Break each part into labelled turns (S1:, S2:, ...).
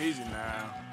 S1: Easy now.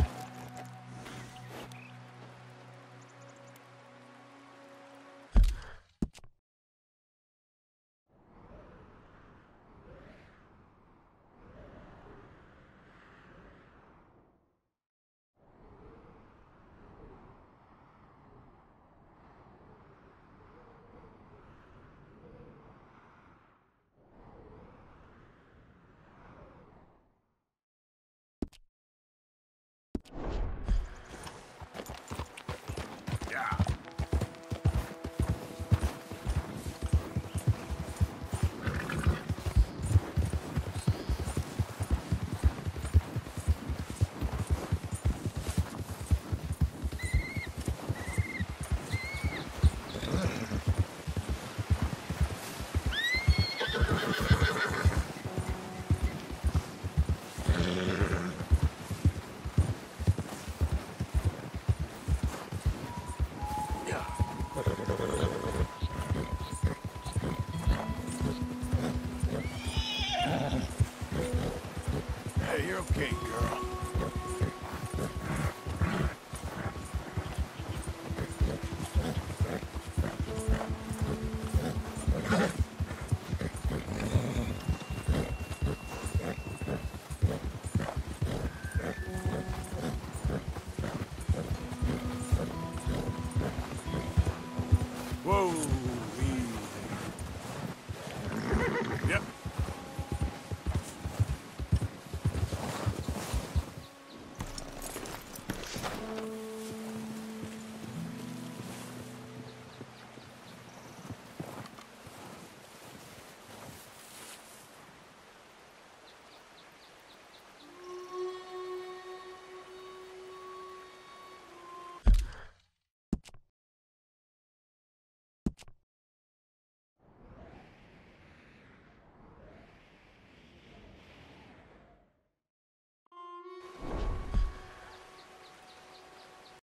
S1: You're okay, girl. Whoa!